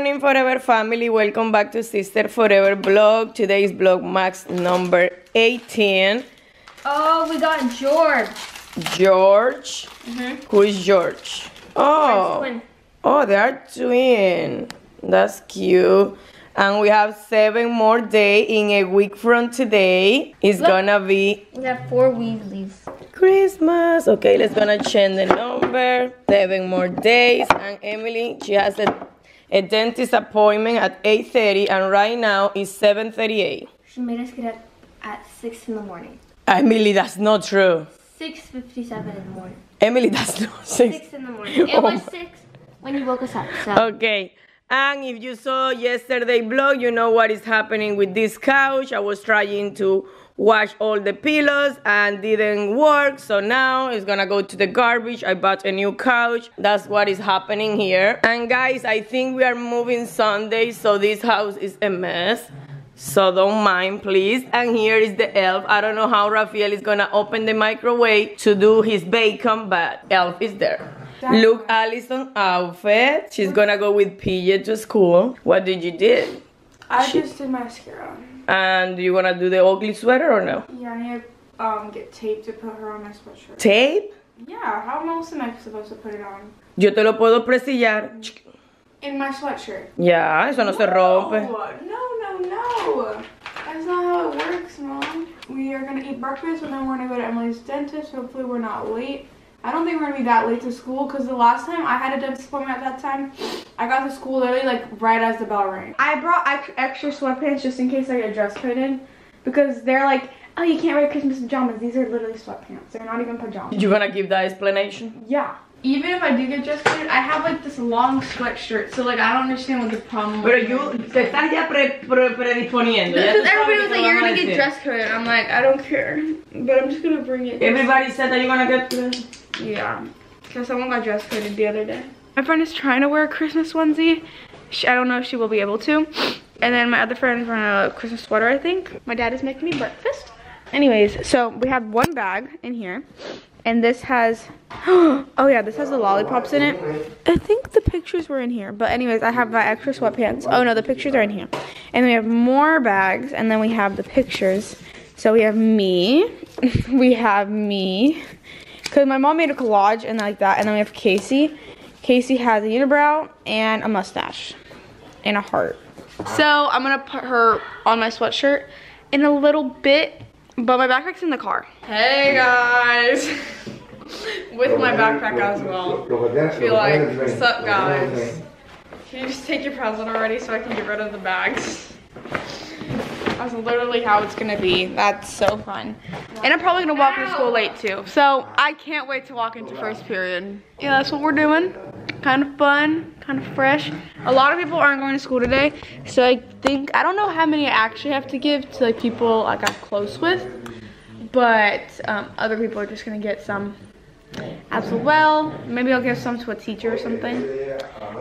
Morning, Forever family. Welcome back to Sister Forever vlog. Today's Vlogmas number 18. Oh, we got George. George. Mm-hmm. Who is George? Oh, oh, they are twin. That's cute. And we have seven more days in a week from today. It's Look. gonna be We have four Weasleys. Christmas. Okay, let's gonna change the number. Seven more days. And Emily, she has a, a dentist appointment at 8.30 and right now it's 7.38. She made us get up at 6 in the morning. Emily, that's not true. 6.57 in the morning. Emily, that's not six. 6 in the morning. It Oh was 6 when you woke us up. So. Okay. And if you saw yesterday vlog, you know what is happening with this couch. I was trying to wash all the pillows and didn't work. So now it's gonna go to the garbage. I bought a new couch. That's what is happening here. And guys, I think we are moving Sunday, so this house is a mess. So don't mind, please. And here is the elf. I don't know how Rafael is gonna open the microwave to do his bacon, but elf is there. Look, Allison outfit. She's gonna go with PJ to school. What did you do? I She- just did mascara. And do you wanna do the ugly sweater or no? Yeah, I need to um, get tape to put her on my sweatshirt. Tape? Yeah, how else am I supposed to put it on? Yo te lo puedo presillar. In my sweatshirt. Ya, eso no se rompe. No, no, no, no. That's not how it works, Mom. We are gonna eat breakfast and then we're gonna go to Emily's dentist. Hopefully we're not late. I don't think we're gonna be that late to school because the last time I had a dentist appointment at that time, I got to school literally like right as the bell rang. I brought extra sweatpants just in case I get dress coded because they're like, oh, you can't wear Christmas pajamas. These are literally sweatpants. They're not even pajamas. Did you gonna give that explanation? Yeah. Even if I do get dress coded, I have like this long sweatshirt, so like I don't understand what the problem. Pero with you it is. te estás ya pre, pre, predisponiendo. Because everybody was like, you're gonna get decir. dress coded. I'm like, I don't care. But I'm just gonna bring it. Everybody said that you're gonna get dressed. Yeah. Because someone got dress coded the other day. My friend is trying to wear a Christmas onesie. She, I don't know if she will be able to. And then my other friend's wearing a Christmas sweater, I think. My dad is making me breakfast. Anyways, so we have one bag in here. And this has, oh yeah, this has the lollipops in it. I think the pictures were in here. But anyways, I have my extra sweatpants. Oh no, the pictures are in here. And we have more bags. And then we have the pictures. So we have me. we have me. Because my mom made a collage and like that. And then we have Casey. Casey has a unibrow and a mustache and a heart. So I'm to put her on my sweatshirt in a little bit. But my backpack's in the car. Hey guys. With my backpack as well. Be like, what's up guys? Can you just take your present already so I can get rid of the bags? That's literally how it's gonna be. That's so fun. And I'm probably gonna walk into school late too. So I can't wait to walk into first period. Yeah, that's what we're doing. Kind of fun, kind of fresh. A lot of people aren't going to school today. So I think, I don't know how many I actually have to give to like people like I'm close with. But um, other people are just gonna get some as well. Maybe I'll give some to a teacher or something.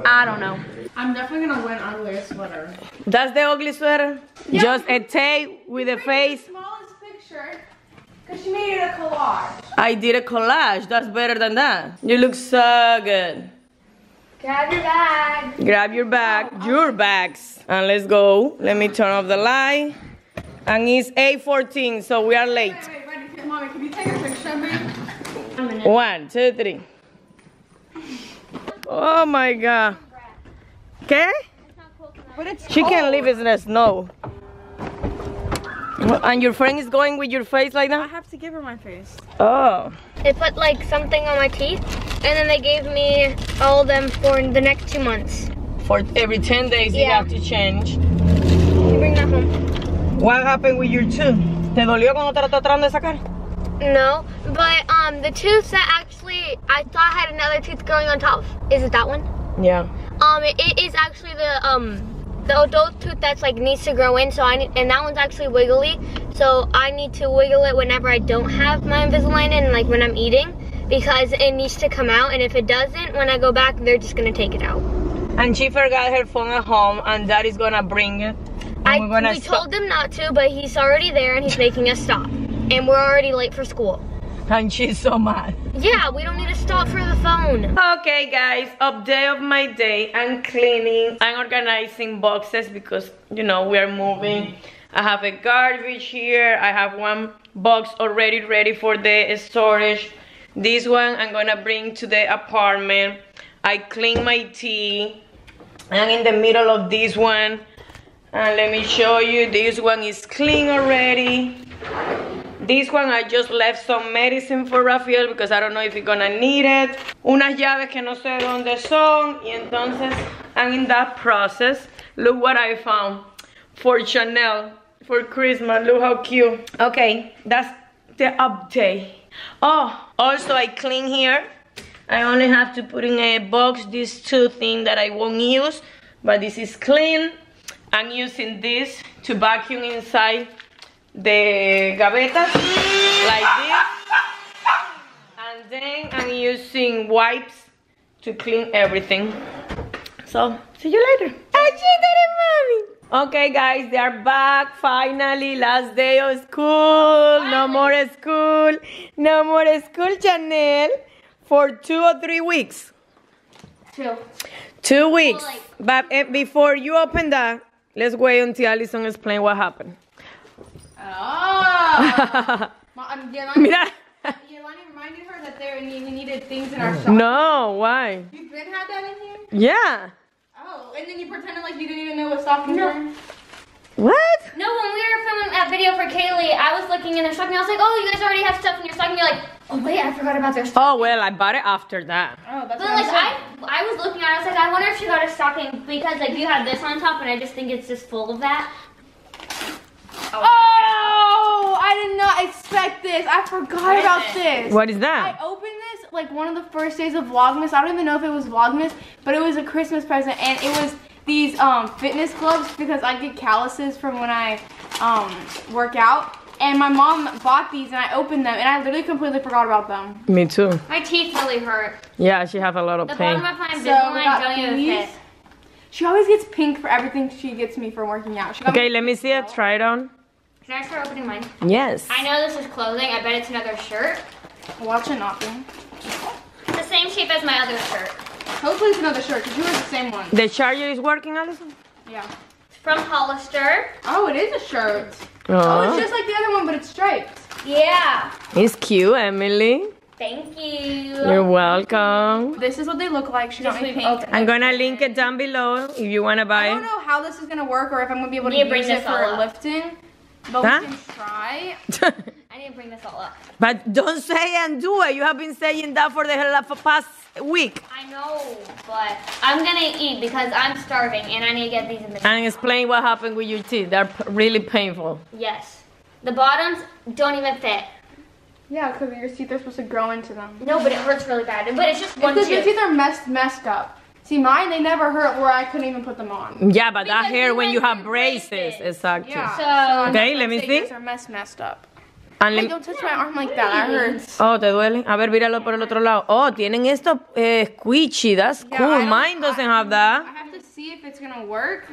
I don't know. I'm definitely gonna win ugly sweater. That's the ugly sweater? Just a tape with a face? smallest picture because she made it a collage. I did a collage. That's better than that. You look so good. Grab your bag. Grab your bag, oh, your bags, and let's go. Let me turn off the light. And it's 8:14, so we are late. Wait, wait, wait, mommy, can you take a picture of me? One, two, three. Oh my God. ¿Qué? She can't live in the snow. And your friend is going with your face like that? I have to give her my face. Oh. They put like something on my teeth, and then they gave me all of them for the next two months. For every 10 days you have to change. Can you bring that home? What happened with your tooth? ¿Te dolió cuando te lo trataron de sacar? No, but um, the tooth that actually I thought had another tooth growing on top. Is it that one? Yeah. Um, it, it is actually the um the adult tooth that's like needs to grow in. So I need, and that one's actually wiggly. So I need to wiggle it whenever I don't have my Invisalign in, like when I'm eating, because it needs to come out. And if it doesn't, when I go back, they're just gonna take it out. And she forgot her phone at home, and daddy's gonna bring it. I we told him not to, but he's already there and he's making us stop. And we're already late for school. And she's so mad. Yeah, we don't need to stop for the phone. Okay guys, update of my day. I'm cleaning, I'm organizing boxes because you know we are moving. I have a garbage here. I have one box already ready for the storage. This one I'm gonna bring to the apartment. I clean my tea. I'm in the middle of this one. And let me show you, this one is clean already. This one I just left some medicine for Rafael because I don't know if he's gonna need it. Unas llaves que no sé dónde son. Y entonces I'm in that process. Look what I found for Chanel for Christmas. Look how cute. Okay, that's the update. Oh, also I clean here. I only have to put in a box these two things that I won't use. But this is clean. I'm using this to vacuum inside the gavetas like this and then I'm using wipes to clean everything. So see you later. Okay guys they are back finally last day of school. No more school. No more school Chanel for two or three weeks. Two. two weeks. But eh, before you open that let's wait until Allison explain what happened Oh. um, Yolani, Mira. Yolani reminded her that there we needed things in our shop. No, why? You did have that in here? Yeah. Oh, and then you pretended like you didn't even know what stockings No. were? What? No, when we were filming that video for Kaylee, I was looking in their stocking. I was like, oh, you guys already have stuff in your stocking. You're like, oh wait, I forgot about their stocking. Oh well, I bought it after that. Oh, that's But what like I I, I was looking at, it, I was like, I wonder if she got a stocking because like you have this on top, and I just think it's just full of that. Oh, I did not expect this. I forgot What is about this. What is that? I opened this like one of the first days of Vlogmas. I don't even know if it was Vlogmas, but it was a Christmas present, and it was these um, fitness gloves because I get calluses from when I um, work out. And my mom bought these, and I opened them, and I literally completely forgot about them. Me too. My teeth really hurt. Yeah, she have a lot of The pain. bottom of my So, Invisalign don't even fit. She always gets pink for everything she gets me for working out. She got Okay, let me see it. Try it on. Can I start opening mine? Yes. I know this is clothing. I bet it's another shirt. Watch it not be. It's the same shape as my other shirt. Hopefully it's another shirt, because you wear the same one. The charger is working, Allison? Yeah. It's from Hollister. Oh, it is a shirt. Oh, it's just like the other one, but it's striped. Yeah. it's cute, Emily. Thank you. You're welcome. This is what they look like. She got me pink. I'm gonna link it down below if you wanna buy. I don't know how this is gonna work or if I'm gonna be able to You bring use it this all for up. lifting. But Huh? we can try. I need to bring this all up. but don't say and do it. You have been saying that for the hell of a past week. I know, but I'm gonna eat because I'm starving and I need to get these in the. And explain what happened with your teeth. They're really painful. Yes. The bottoms don't even fit. Yeah, because your teeth are supposed to grow into them. No, but it hurts really bad. But it's just one Because your teeth are messed messed up. See, mine they never hurt where I couldn't even put them on. Yeah, but that hair you when you have braces, braces. exactly. Yeah. So- Okay, let me see. Yours are messed messed up. And Hey, lem- don't touch my arm like that. That hurts. Oh, te duele. A ver, míralo por el otro lado. Oh, tienen esto eh, squishy. That's Yeah, I cool. don't- Mine doesn't I- have that. I have to see if it's gonna work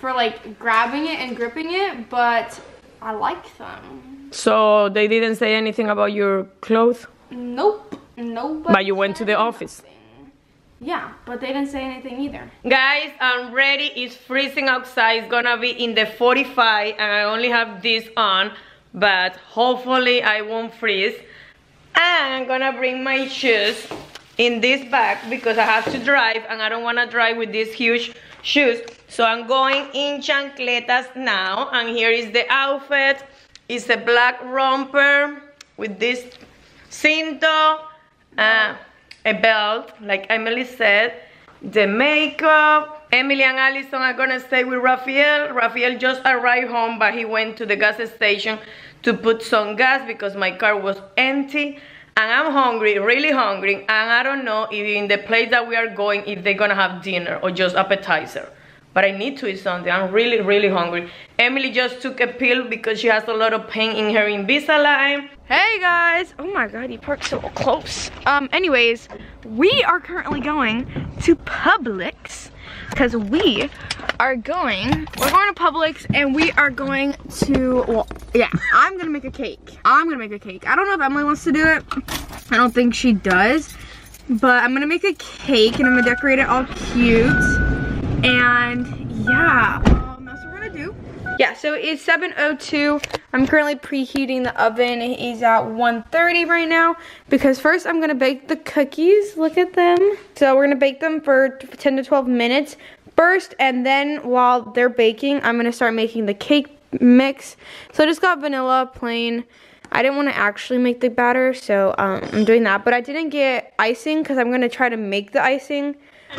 for like grabbing it and gripping it, but I like them. So they didn't say anything about your clothes, Nope. Nope. but you went to the office. Yeah, but they didn't say anything either. Guys, I'm ready. It's freezing outside. It's gonna be in the 45, and I only have this on, but hopefully I won't freeze. And I'm gonna bring my shoes in this bag because I have to drive, and I don't wanna drive with these huge shoes. So I'm going in chancletas now, and here is the outfit. It's a black romper with this cinto, uh, a belt, like Emily said, the makeup. Emily and Allison are gonna stay with Rafael. Rafael just arrived home, but he went to the gas station to put some gas because my car was empty. And I'm hungry, really hungry, and I don't know if in the place that we are going if they're gonna have dinner or just appetizer. But I need to eat something. I'm really, really hungry. Emily just took a pill because she has a lot of pain in her Invisalign. Hey guys! Oh my god, he parked so close. Um, anyways, we are currently going to Publix because we are going, we're going to Publix and we are going to, well, yeah, I'm gonna make a cake. I'm gonna make a cake. I don't know if Emily wants to do it. I don't think she does. but I'm gonna make a cake and I'm gonna decorate it all cute. And yeah, um, that's what we're gonna do. Yeah, so it's 7.02. I'm currently preheating the oven. It is at 1.30 right now because first I'm gonna bake the cookies. Look at them. So we're gonna bake them for 10 to 12 minutes first and then while they're baking, I'm gonna start making the cake mix. So I just got vanilla plain. I didn't want to actually make the batter, so um, I'm doing that. But I didn't get icing because I'm gonna try to make the icing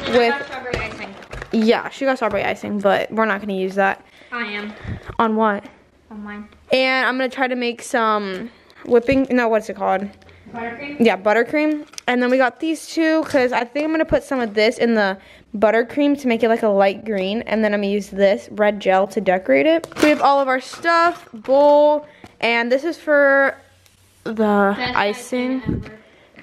with. icing. Yeah, she got strawberry icing, but we're not gonna use that. I am On what? on mine. And I'm gonna try to make some whipping. No, what's it called? Buttercream. Yeah, buttercream. And then we got these two because I think I'm gonna put some of this in the buttercream to make it like a light green. And then I'm gonna use this red gel to decorate it. We have all of our stuff, bowl, and this is for the icing,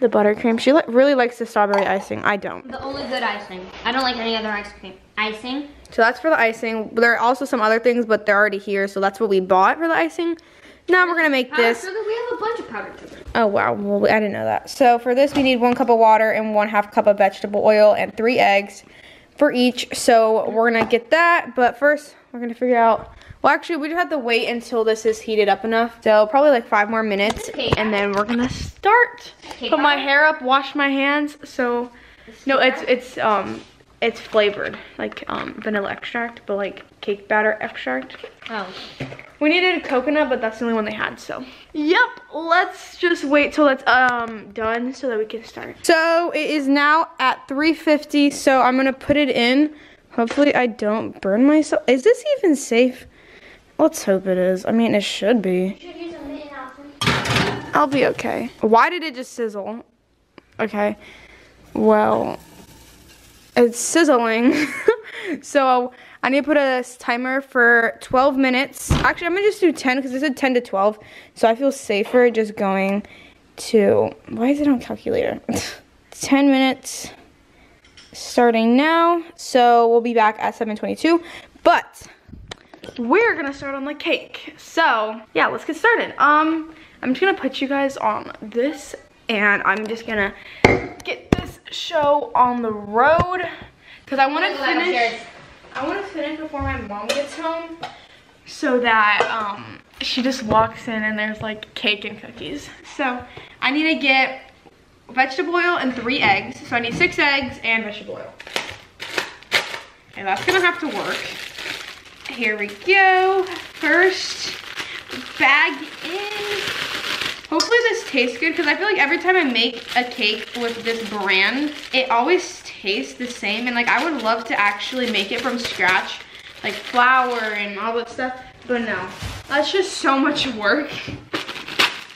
the buttercream. She li really likes the strawberry icing. I don't. The only good icing. I don't like any other ice cream. Icing. So that's for the icing. There are also some other things, but they're already here. So that's what we bought for the icing. Now we're gonna make this. Sugar. We have a bunch of powdered sugar. Oh wow, well I didn't know that. So for this we need one cup of water and one half cup of vegetable oil and three eggs for each. So we're gonna get that, but first we're gonna figure out, well actually we just have to wait until this is heated up enough. So probably like five more minutes Okay. and then we're gonna start. Put my hair up, wash my hands. So, no it's, it's um, it's flavored like um, vanilla extract, but like cake batter extract. Oh. We needed a coconut, but that's the only one they had, so. Yep, let's just wait till it's um done so that we can start. So it is now at 350, so I'm gonna put it in. Hopefully I don't burn myself. Is this even safe? Let's hope it is. I mean, it should be. I'll be okay. Why did it just sizzle? Okay, well, it's sizzling. so I need to put a timer for 12 minutes. Actually, I'm gonna just do 10 because it said 10 to 12. So I feel safer just going to, why is it on calculator? 10 minutes starting now. So we'll be back at 722. But we're gonna start on the cake. So yeah, let's get started. Um, I'm just gonna put you guys on this and I'm just gonna get this show on the road because I want to finish. I want to finish before my mom gets home so that um she just walks in and there's like cake and cookies. So I need to get vegetable oil and three eggs. So I need six eggs and vegetable oil. And that's gonna have to work. Here we go. First, bag in. Hopefully this tastes good because I feel like every time I make a cake with this brand, it always tastes the same. And like I would love to actually make it from scratch, like flour and all that stuff. But no, that's just so much work.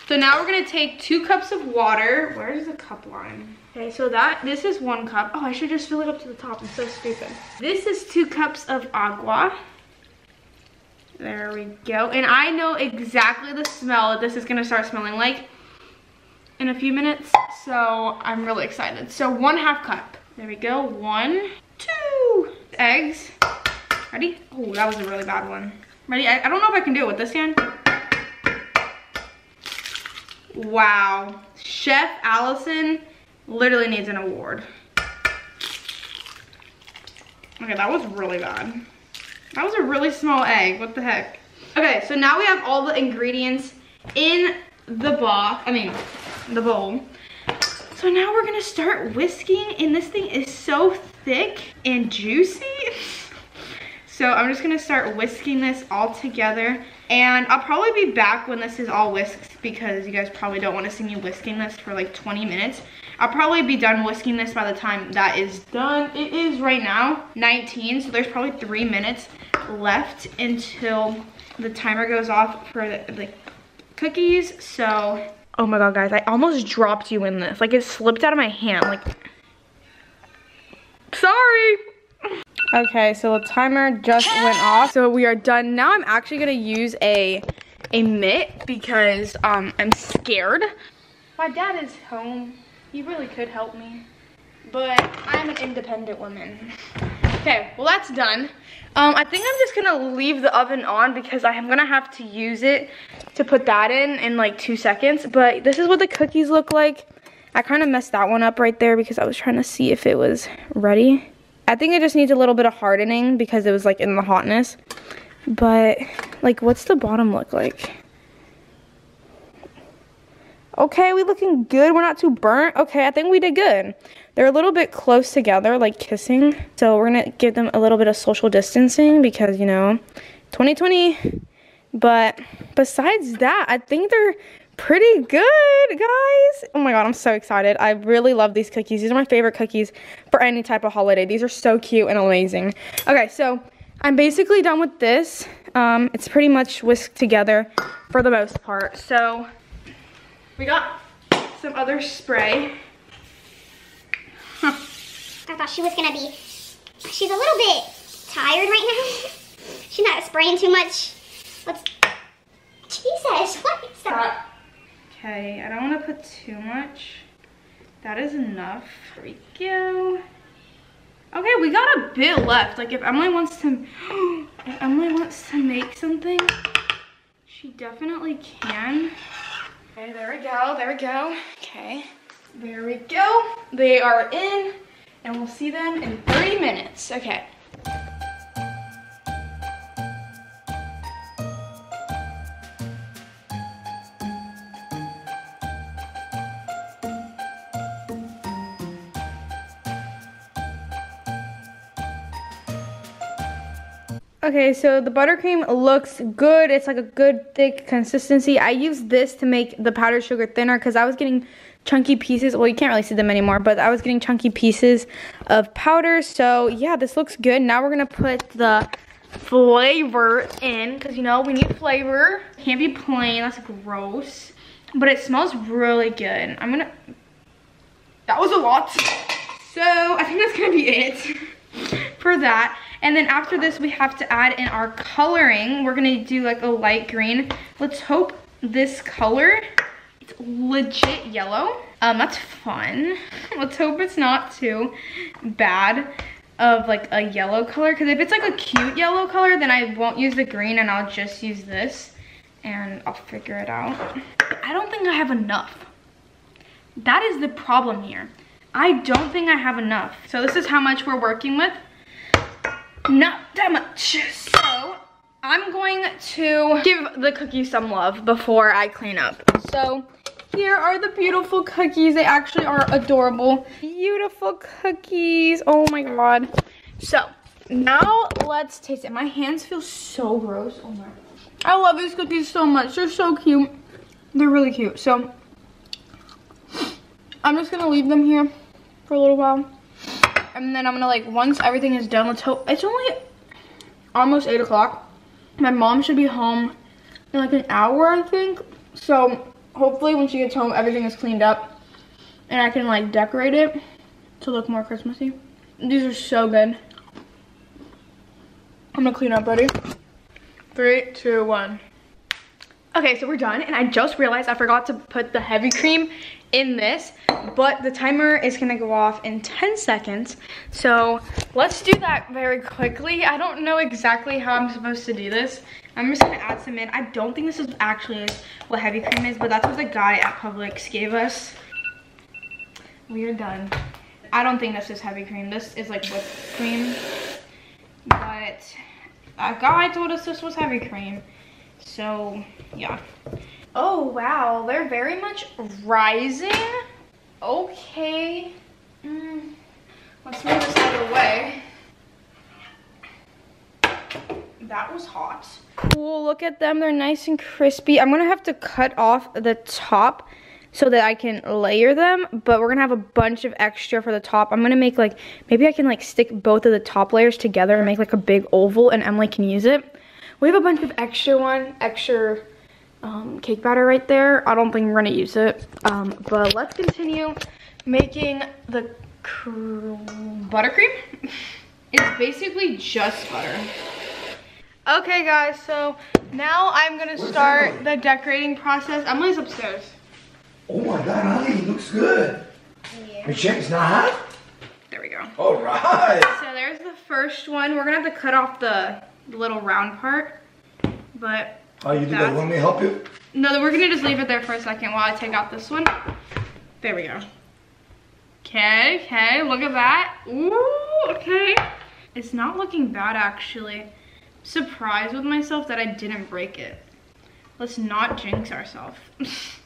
So now we're gonna take two cups of water. Where's the cup line? Okay, so that, this is one cup. Oh, I should just fill it up to the top. I'm so stupid. This is two cups of agua. There we go. And I know exactly the smell that this is gonna start smelling like in a few minutes. So I'm really excited. So one half cup. There we go. One, two eggs. Ready? Oh, that was a really bad one. Ready? I, I don't know if I can do it with this hand. Wow. Chef Allison literally needs an award. Okay, that was really bad. That was a really small egg. What the heck? Okay, so now we have all the ingredients in the box. I mean, the bowl. So now we're gonna start whisking, and this thing is so thick and juicy. So I'm just gonna start whisking this all together. And I'll probably be back when this is all whisked because you guys probably don't wanna see me whisking this for like 20 minutes. I'll probably be done whisking this by the time that is done. It is right now 19, so there's probably three minutes left until the timer goes off for the, the cookies. So, oh my God, guys, I almost dropped you in this. Like it slipped out of my hand, like, sorry. Okay, so the timer just went off. So we are done. Now I'm actually gonna use a a mitt because um I'm scared. My dad is home. He really could help me. But I'm an independent woman. Okay, well that's done. Um, I think I'm just gonna leave the oven on because I am gonna have to use it to put that in in like two seconds. But this is what the cookies look like. I kind of messed that one up right there because I was trying to see if it was ready. I think it just needs a little bit of hardening because it was like in the hotness. But like what's the bottom look like? Okay, we looking good. We're not too burnt. Okay, I think we did good. They're a little bit close together, like kissing. So we're gonna give them a little bit of social distancing because, you know, 2020. But besides that, I think they're pretty good, guys. Oh my God, I'm so excited. I really love these cookies. These are my favorite cookies for any type of holiday. These are so cute and amazing. Okay, so I'm basically done with this. Um, it's pretty much whisked together for the most part. So we got some other spray. Huh. I thought she was gonna be, she's a little bit tired right now. she's not spraying too much. Let's, Jesus, what is that? Okay, I don't want to put too much. That is enough. There we go. Okay, we got a bit left. Like if Emily wants to, if Emily wants to make something, she definitely can. Okay, there we go, there we go. Okay, there we go. They are in and we'll see them in 30 minutes. Okay. Okay, so the buttercream looks good. It's like a good thick consistency. I used this to make the powdered sugar thinner because I was getting chunky pieces. Well, you can't really see them anymore, but I was getting chunky pieces of powder. So yeah, this looks good. Now we're gonna put the flavor in because you know we need flavor. Can't be plain, that's gross. But it smells really good. I'm gonna, that was a lot. So I think that's gonna be it for that. And then after this, we have to add in our coloring. We're gonna do like a light green. Let's hope this color, it's legit yellow. Um, that's fun. Let's hope it's not too bad of like a yellow color. Cause if it's like a cute yellow color, then I won't use the green and I'll just use this and I'll figure it out. I don't think I have enough. That is the problem here. I don't think I have enough. So this is how much we're working with not that much. So I'm going to give the cookies some love before I clean up. So here are the beautiful cookies. They actually are adorable. Beautiful cookies. Oh my God. So now let's taste it. My hands feel so gross. Oh my I love these cookies so much. They're so cute. They're really cute. So I'm just gonna leave them here for a little while and then I'm gonna like, once everything is done, let's hope, it's only almost 8 o'clock. My mom should be home in like an hour, I think. So hopefully when she gets home, everything is cleaned up and I can like decorate it to look more Christmassy. These are so good. I'm gonna clean up, buddy. Three, two, one. Okay, so we're done, and I just realized I forgot to put the heavy cream in this, but the timer is gonna go off in 10 seconds. So let's do that very quickly. I don't know exactly how I'm supposed to do this. I'm just gonna add some in. I don't think this is actually what heavy cream is, but that's what the guy at Publix gave us. We are done. I don't think this is heavy cream. This is like whipped cream, but a guy told us this was heavy cream. So yeah. Oh, wow. They're very much rising. Okay. Mm. Let's move this out of the way. That was hot. Cool, look at them. They're nice and crispy. I'm going to have to cut off the top so that I can layer them, but we're going to have a bunch of extra for the top. I'm going to make like, maybe I can like stick both of the top layers together and make like a big oval and Emily can use it. We have a bunch of extra one, extra um, cake batter right there. I don't think we're gonna use it. Um, but let's continue making the buttercream. it's basically just butter. Okay guys, so now I'm gonna start the decorating process. Emily's upstairs. Oh my God, honey, looks good. Yeah. Your chicken's not hot? There we go. All right. So there's the first one. We're gonna have to cut off the, the little round part, but Oh, you did that? Want me help you? No, we're gonna just leave it there for a second while I take out this one. There we go. Okay, okay, look at that. Ooh, okay. It's not looking bad actually. Surprised with myself that I didn't break it. Let's not jinx ourselves.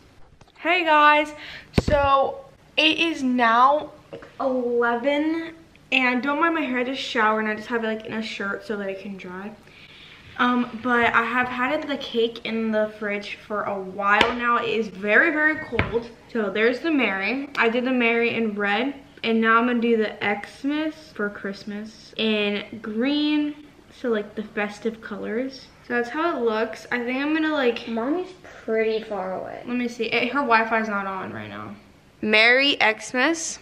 hey guys, so it is now 11 and don't mind my hair, I just showered and I just have it like in a shirt so that it can dry. Um, but I have had the cake in the fridge for a while now. It is very, very cold. So there's the Mary. I did the Mary in red. And now I'm gonna do the Xmas for Christmas in green. So like the festive colors. So that's how it looks. I think I'm gonna like, Mommy's pretty far away. let me see. Eh, Her Wi-Fi's not on right now. Merry Xmas.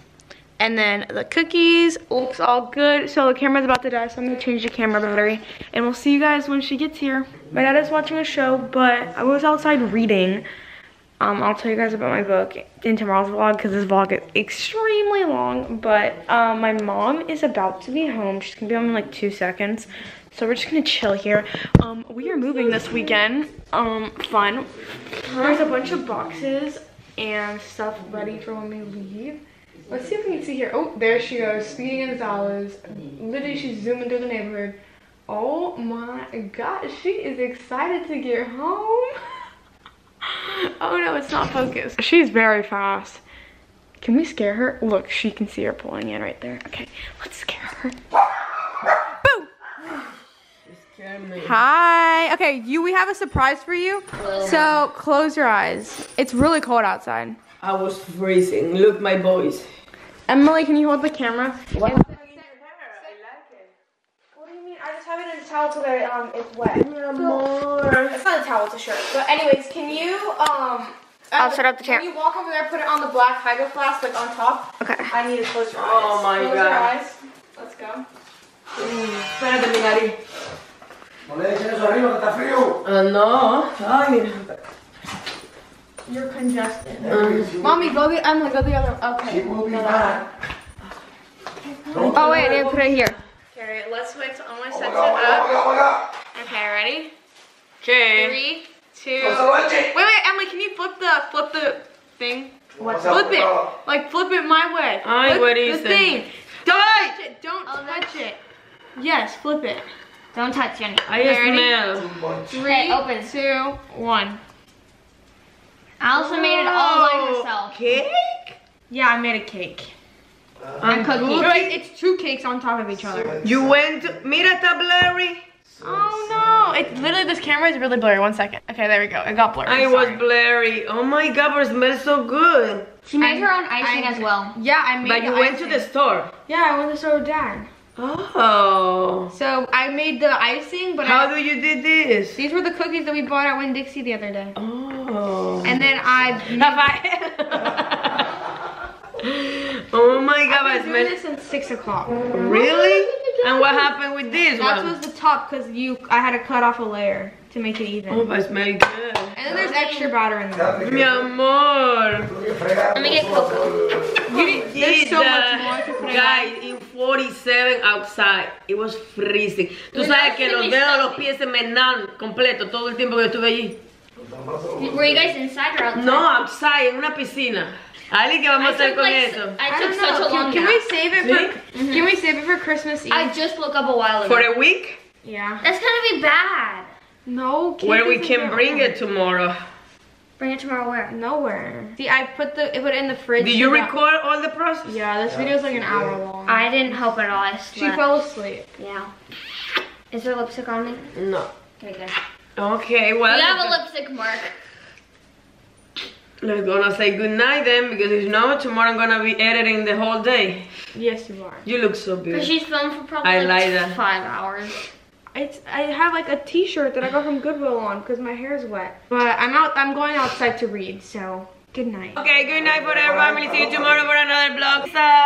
And then the cookies looks all good. So the camera's about to die, so I'm gonna change the camera battery. And we'll see you guys when she gets here. My dad is watching a show, but I was outside reading. Um, I'll tell you guys about my book in tomorrow's vlog because this vlog is extremely long. But um, my mom is about to be home. She's gonna be home in like two seconds. So we're just gonna chill here. Um, we are moving this weekend. Um, fun. There's a bunch of boxes and stuff ready for when we leave. Let's see if we can see here. Oh, there she goes, Speedy Gonzalez. Literally, she's zooming through the neighborhood. Oh my god, she is excited to get home. oh no, it's not focused. She's very fast. Can we scare her? Look, she can see her pulling in right there. Okay, let's scare her. Boo! Hi. Okay, you. We have a surprise for you. So close your eyes. It's really cold outside. I was freezing. Look, my boys. Emily, can you hold the camera? What? What do you mean? I just have it in a towel so that um it's wet. It's not a towel, it's a shirt. But anyways, can you um? I'll set up the camera. Can you walk over there, put it on the black hydro flask, like on top? Okay. I need to close your eyes. Oh my close Your eyes. Let's go. Espérate, mi nariz. No le echen eso arriba que está frío. Ah, no. Ay, mira. You're congested. Mm. Mommy, go the Emily, go the other. Okay. It will be fine. Don't Oh wait, I didn't put it here. Okay, let's wait till Emily Oh sets my it God, oh up. Oh. Okay, ready? ¿Qué? Three, two. No se lo eche. Wait, wait, Emily, can you flip the flip the thing? What's Flip it. Like flip it my way. Ay, flip what the is it? thing. Don't Ay! touch it. Don't touch it. Yes, flip it. Don't touch Jenny. I Okay, ready? Three, Okay, open. two, one. Allison made it all by herself. Cake? Yeah, I made a cake. And Wait, cookies. wait, it's two cakes on top of each other. You went to... Mira, está blurry. Oh no! It literally this camera is really blurry. One second. Okay, there we go. It got blurry. I was blurry. Oh my god, but it smells so good. She made I'm- her own icing I'm- as well. Yeah, I made. It But you the went to the store. Yeah, I went to the store with dad. Oh. So I made the icing, but How I, do you did this? these were the cookies that we bought at Winn Dixie the other day. Oh. And then I. oh my god, I've been doing this since six o'clock. Really? And what happened with this That one? was the top because you. I had to cut off a layer to make it even. Oh, but it smells good. And then there's extra batter in there. Mi amor. Let me get cocoa. You There's so much more to put. Guys, in 47 outside, it was freezing. Tú We're sabes not que los finished dedos de los stuffing. pies se me dan completo todo el tiempo que estuve allí. Were you guys inside or outside? No, outside, en una piscina. Ali, ¿qué vamos a I hacer took, con like, eso? I I took don't such know. a long Can, can we save it for? Can we save it for Christmas Eve? I just woke up a while ago. For a week? yeah. That's gonna be bad. No. Where we can bring it tomorrow. Bring it tomorrow where? Nowhere. See, I put the I put it in the fridge. Did you so that- record all the process? Yeah, this video is like an hour long. I didn't help at all. I slept. she fell asleep. Yeah. Is there lipstick on me? No. Okay, good. Okay, well, You have a lipstick mark. Let's gonna say goodnight then, because if not, tomorrow I'm gonna be editing the whole day. Yes, you are. You look so Cause beautiful. she's filmed for probably I like, like that. five hours. It's I have like a T-shirt that I got from Goodwill on because my hair is wet. But I'm out. I'm going outside to read. So good night. Okay, good night for everyone. We'll see you tomorrow for another vlog. So.